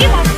You.